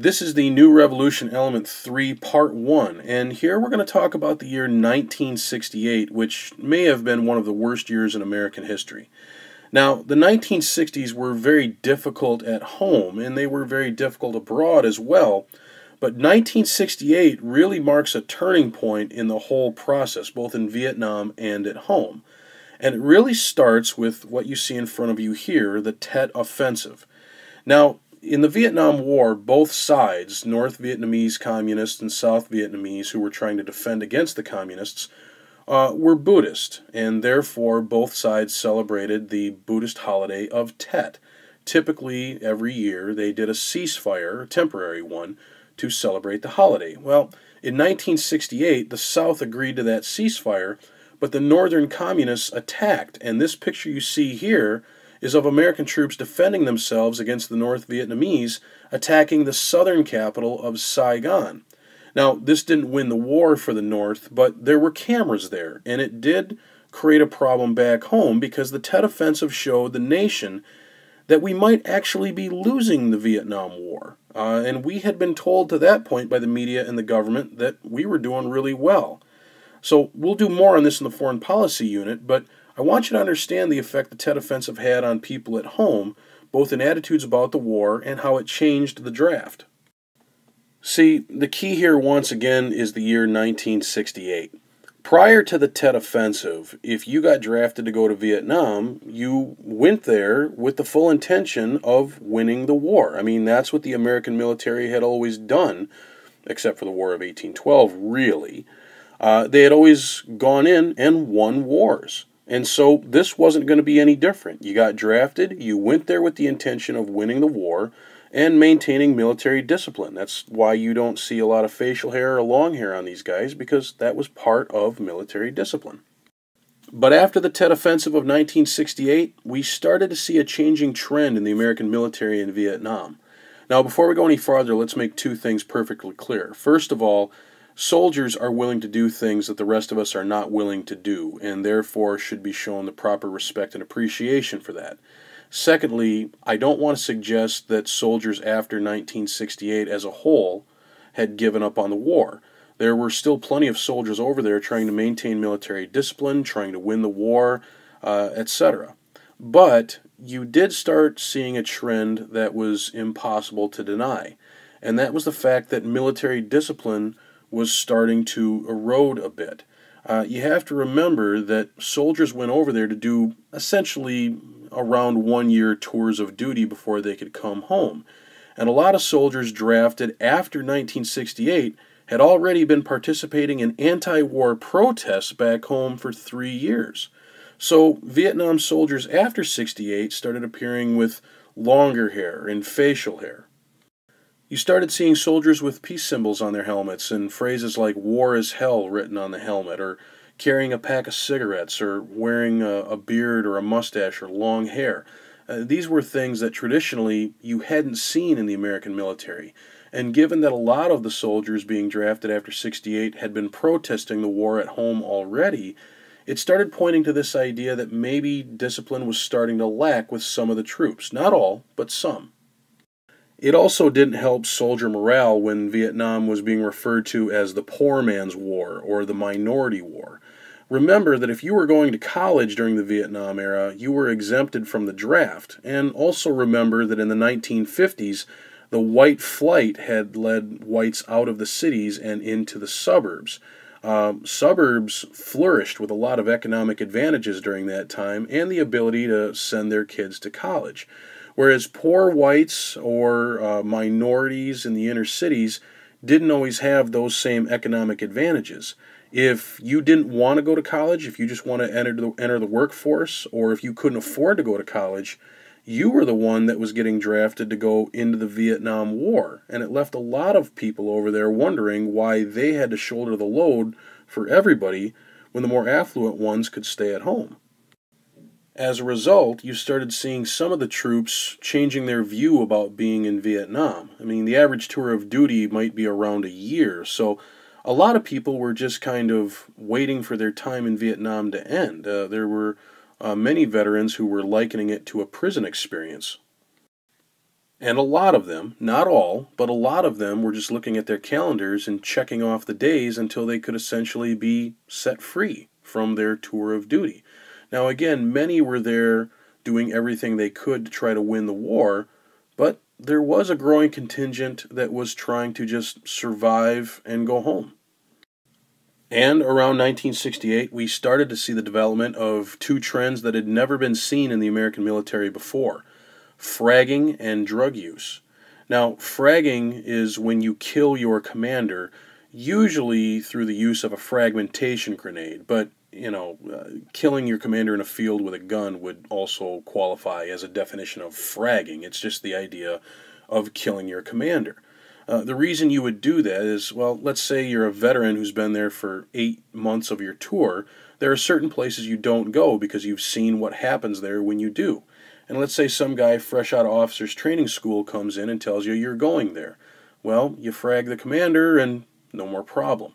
This is the New Revolution Element 3 Part 1, and here we're going to talk about the year 1968, which may have been one of the worst years in American history. Now, the 1960s were very difficult at home, and they were very difficult abroad as well, but 1968 really marks a turning point in the whole process, both in Vietnam and at home. And it really starts with what you see in front of you here the Tet Offensive. Now, in the Vietnam War, both sides, North Vietnamese communists and South Vietnamese who were trying to defend against the communists, uh, were Buddhist, and therefore both sides celebrated the Buddhist holiday of Tet. Typically, every year they did a ceasefire, a temporary one, to celebrate the holiday. Well, in 1968, the South agreed to that ceasefire, but the Northern communists attacked, and this picture you see here is of American troops defending themselves against the North Vietnamese attacking the southern capital of Saigon. Now, this didn't win the war for the North, but there were cameras there, and it did create a problem back home because the Tet Offensive showed the nation that we might actually be losing the Vietnam War. Uh, and we had been told to that point by the media and the government that we were doing really well. So we'll do more on this in the foreign policy unit, but I want you to understand the effect the Tet Offensive had on people at home, both in attitudes about the war and how it changed the draft. See, the key here once again is the year 1968. Prior to the Tet Offensive, if you got drafted to go to Vietnam, you went there with the full intention of winning the war. I mean, that's what the American military had always done, except for the War of 1812, really. Uh, they had always gone in and won wars. And so this wasn't going to be any different. You got drafted, you went there with the intention of winning the war and maintaining military discipline. That's why you don't see a lot of facial hair or long hair on these guys, because that was part of military discipline. But after the Tet Offensive of 1968, we started to see a changing trend in the American military in Vietnam. Now, before we go any farther, let's make two things perfectly clear. First of all, soldiers are willing to do things that the rest of us are not willing to do, and therefore should be shown the proper respect and appreciation for that. Secondly, I don't want to suggest that soldiers after 1968 as a whole had given up on the war. There were still plenty of soldiers over there trying to maintain military discipline, trying to win the war, uh, etc. But you did start seeing a trend that was impossible to deny, and that was the fact that military discipline was starting to erode a bit. Uh, you have to remember that soldiers went over there to do essentially around one year tours of duty before they could come home. And a lot of soldiers drafted after 1968 had already been participating in anti war protests back home for three years. So Vietnam soldiers after 68 started appearing with longer hair and facial hair. You started seeing soldiers with peace symbols on their helmets and phrases like war is hell written on the helmet, or carrying a pack of cigarettes, or wearing a, a beard or a mustache or long hair. Uh, these were things that traditionally you hadn't seen in the American military. And given that a lot of the soldiers being drafted after 68 had been protesting the war at home already, it started pointing to this idea that maybe discipline was starting to lack with some of the troops. Not all, but some. It also didn't help soldier morale when Vietnam was being referred to as the poor man's war or the minority war. Remember that if you were going to college during the Vietnam era, you were exempted from the draft. And also remember that in the 1950s, the white flight had led whites out of the cities and into the suburbs. Um, suburbs flourished with a lot of economic advantages during that time and the ability to send their kids to college. Whereas poor whites or uh, minorities in the inner cities didn't always have those same economic advantages. If you didn't want to go to college, if you just want to enter the, enter the workforce, or if you couldn't afford to go to college, you were the one that was getting drafted to go into the Vietnam War. And it left a lot of people over there wondering why they had to shoulder the load for everybody when the more affluent ones could stay at home. As a result, you started seeing some of the troops changing their view about being in Vietnam. I mean, the average tour of duty might be around a year, so a lot of people were just kind of waiting for their time in Vietnam to end. Uh, there were uh, many veterans who were likening it to a prison experience. And a lot of them, not all, but a lot of them were just looking at their calendars and checking off the days until they could essentially be set free from their tour of duty. Now, again, many were there doing everything they could to try to win the war, but there was a growing contingent that was trying to just survive and go home. And around 1968, we started to see the development of two trends that had never been seen in the American military before fragging and drug use. Now, fragging is when you kill your commander, usually through the use of a fragmentation grenade, but you know, uh, killing your commander in a field with a gun would also qualify as a definition of fragging. It's just the idea of killing your commander. Uh, the reason you would do that is, well, let's say you're a veteran who's been there for eight months of your tour. There are certain places you don't go because you've seen what happens there when you do. And let's say some guy fresh out of officers training school comes in and tells you you're going there. Well, you frag the commander and no more problem.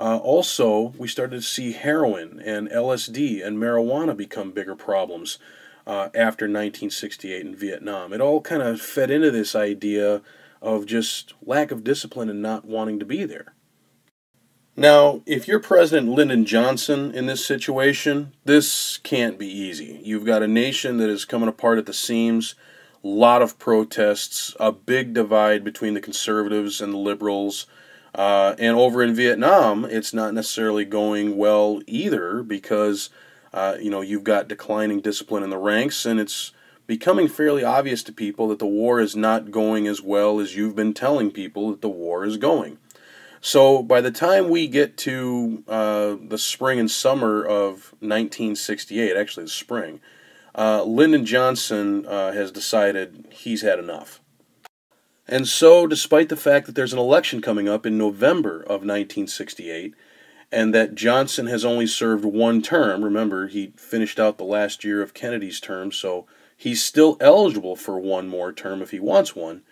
Uh, also, we started to see heroin and LSD and marijuana become bigger problems uh, after 1968 in Vietnam. It all kind of fed into this idea of just lack of discipline and not wanting to be there. Now, if you're President Lyndon Johnson in this situation, this can't be easy. You've got a nation that is coming apart at the seams, a lot of protests, a big divide between the conservatives and the liberals. Uh, and over in Vietnam, it's not necessarily going well either because, uh, you know, you've got declining discipline in the ranks, and it's becoming fairly obvious to people that the war is not going as well as you've been telling people that the war is going. So by the time we get to uh, the spring and summer of 1968, actually the spring, uh, Lyndon Johnson uh, has decided he's had enough. And so, despite the fact that there's an election coming up in November of 1968, and that Johnson has only served one term, remember, he finished out the last year of Kennedy's term, so he's still eligible for one more term if he wants one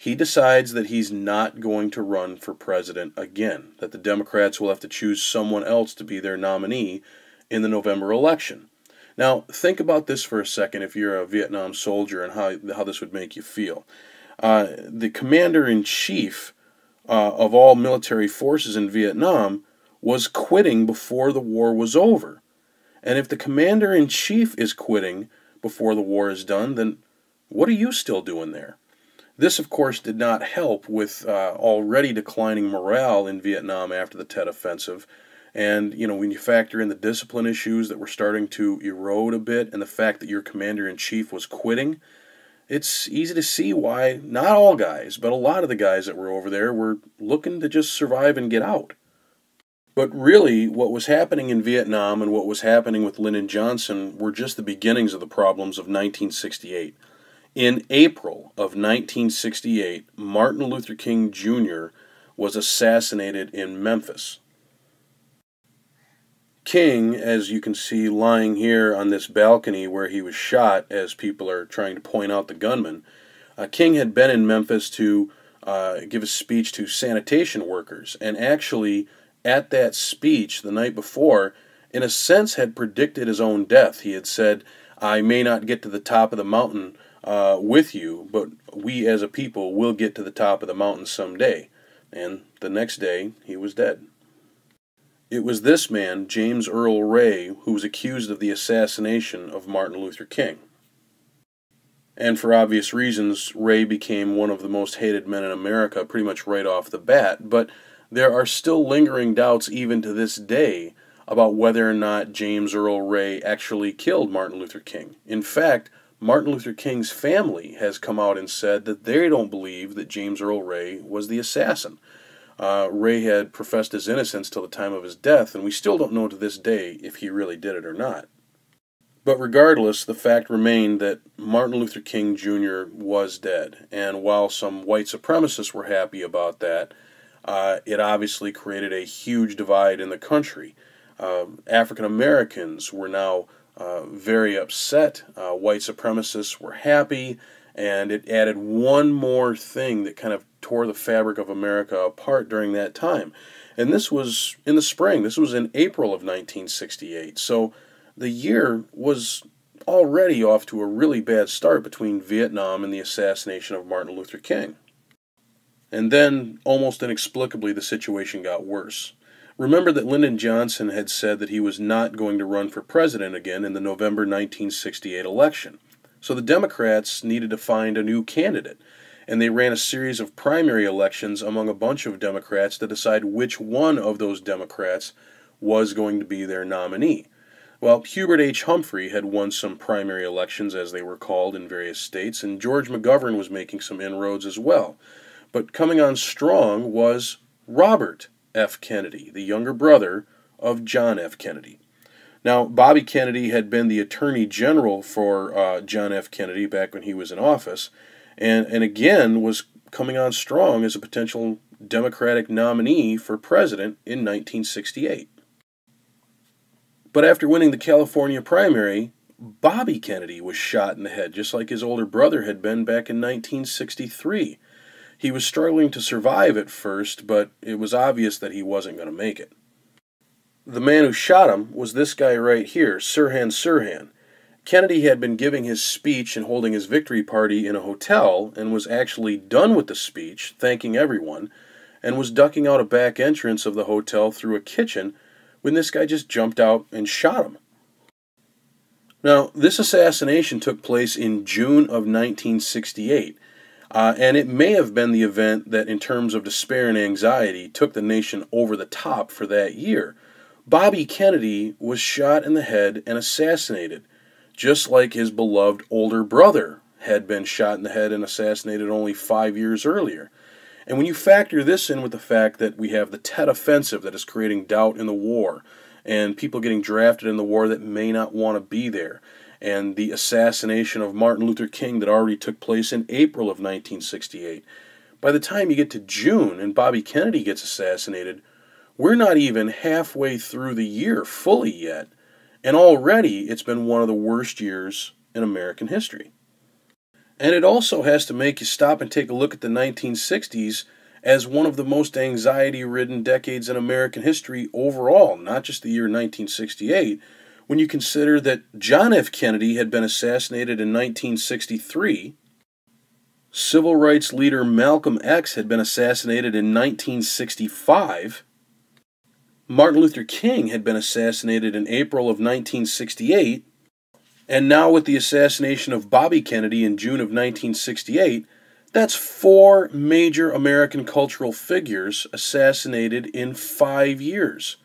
he decides that he's not going to run for president again, that the Democrats will have to choose someone else to be their nominee in the November election. Now, think about this for a second if you're a Vietnam soldier and how, how this would make you feel. Uh, the commander in chief uh, of all military forces in Vietnam was quitting before the war was over. And if the commander in chief is quitting before the war is done, then what are you still doing there? This, of course, did not help with uh, already declining morale in Vietnam after the Tet Offensive. And, you know, when you factor in the discipline issues that were starting to erode a bit and the fact that your commander in chief was quitting, it's easy to see why not all guys, but a lot of the guys that were over there were looking to just survive and get out. But really, what was happening in Vietnam and what was happening with Lyndon Johnson were just the beginnings of the problems of 1968. In April of 1968, Martin Luther King Jr. was assassinated in Memphis. King, as you can see lying here on this balcony where he was shot, as people are trying to point out the gunman, uh, King had been in Memphis to uh, give a speech to sanitation workers, and actually, at that speech the night before, in a sense, had predicted his own death. He had said, I may not get to the top of the mountain uh, with you, but we as a people will get to the top of the mountain someday. And the next day, he was dead. It was this man, James Earl Ray, who was accused of the assassination of Martin Luther King. And for obvious reasons, Ray became one of the most hated men in America pretty much right off the bat. But there are still lingering doubts, even to this day, about whether or not James Earl Ray actually killed Martin Luther King. In fact, Martin Luther King's family has come out and said that they don't believe that James Earl Ray was the assassin. Uh, Ray had professed his innocence till the time of his death, and we still don't know to this day if he really did it or not. But regardless, the fact remained that Martin Luther King Jr. was dead, and while some white supremacists were happy about that, uh, it obviously created a huge divide in the country. Uh, African Americans were now uh, very upset. Uh, white supremacists were happy, and it added one more thing that kind of tore the fabric of America apart during that time. And this was in the spring, this was in April of 1968. So the year was already off to a really bad start between Vietnam and the assassination of Martin Luther King. And then, almost inexplicably, the situation got worse. Remember that Lyndon Johnson had said that he was not going to run for president again in the November 1968 election. So the Democrats needed to find a new candidate, and they ran a series of primary elections among a bunch of Democrats to decide which one of those Democrats was going to be their nominee. Well, Hubert H. Humphrey had won some primary elections, as they were called, in various states, and George McGovern was making some inroads as well. But coming on strong was Robert F. Kennedy, the younger brother of John F. Kennedy. Now, Bobby Kennedy had been the Attorney General for uh, John F. Kennedy back when he was in office, and, and again was coming on strong as a potential Democratic nominee for president in 1968. But after winning the California primary, Bobby Kennedy was shot in the head, just like his older brother had been back in 1963. He was struggling to survive at first, but it was obvious that he wasn't going to make it. The man who shot him was this guy right here, Sirhan Sirhan. Kennedy had been giving his speech and holding his victory party in a hotel and was actually done with the speech, thanking everyone, and was ducking out a back entrance of the hotel through a kitchen when this guy just jumped out and shot him. Now, this assassination took place in June of 1968, uh, and it may have been the event that, in terms of despair and anxiety, took the nation over the top for that year. Bobby Kennedy was shot in the head and assassinated, just like his beloved older brother had been shot in the head and assassinated only five years earlier. And when you factor this in with the fact that we have the Tet Offensive that is creating doubt in the war, and people getting drafted in the war that may not want to be there, and the assassination of Martin Luther King that already took place in April of 1968. By the time you get to June and Bobby Kennedy gets assassinated, we're not even halfway through the year fully yet, and already it's been one of the worst years in American history. And it also has to make you stop and take a look at the 1960s as one of the most anxiety ridden decades in American history overall, not just the year 1968 when you consider that John F. Kennedy had been assassinated in 1963, civil rights leader Malcolm X had been assassinated in 1965, Martin Luther King had been assassinated in April of 1968, and now with the assassination of Bobby Kennedy in June of 1968, that's four major American cultural figures assassinated in five years.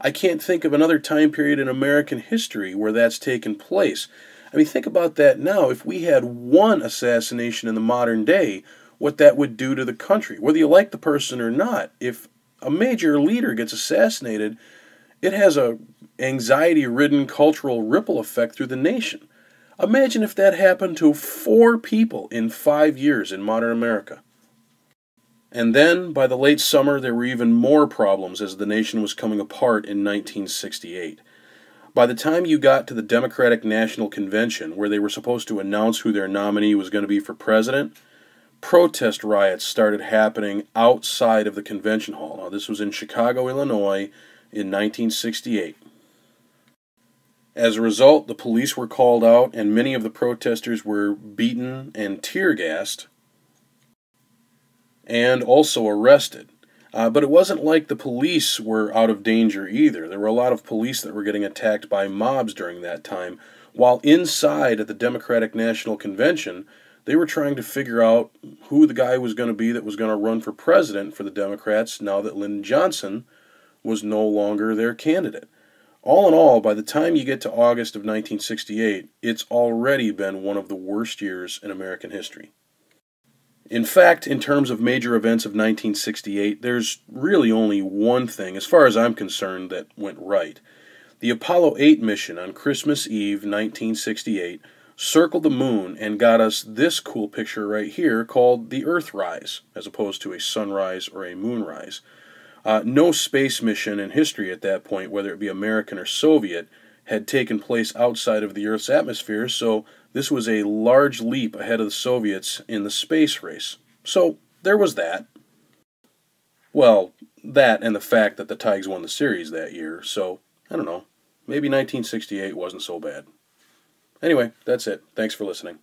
I can't think of another time period in American history where that's taken place. I mean, think about that now. If we had one assassination in the modern day, what that would do to the country, whether you like the person or not. If a major leader gets assassinated, it has a anxiety-ridden cultural ripple effect through the nation. Imagine if that happened to four people in five years in modern America. And then, by the late summer, there were even more problems as the nation was coming apart in 1968. By the time you got to the Democratic National Convention, where they were supposed to announce who their nominee was going to be for president, protest riots started happening outside of the convention hall. Now, this was in Chicago, Illinois, in 1968. As a result, the police were called out, and many of the protesters were beaten and tear gassed and also arrested. Uh, but it wasn't like the police were out of danger either. There were a lot of police that were getting attacked by mobs during that time, while inside at the Democratic National Convention, they were trying to figure out who the guy was going to be that was going to run for president for the Democrats now that Lyndon Johnson was no longer their candidate. All in all, by the time you get to August of 1968, it's already been one of the worst years in American history. In fact, in terms of major events of 1968, there's really only one thing, as far as I'm concerned, that went right. The Apollo 8 mission on Christmas Eve 1968 circled the moon and got us this cool picture right here called the Earthrise, as opposed to a sunrise or a moonrise. Uh, no space mission in history at that point, whether it be American or Soviet, had taken place outside of the Earth's atmosphere, so this was a large leap ahead of the Soviets in the space race. So there was that. Well, that and the fact that the Tigers won the series that year, so I don't know. Maybe 1968 wasn't so bad. Anyway, that's it. Thanks for listening.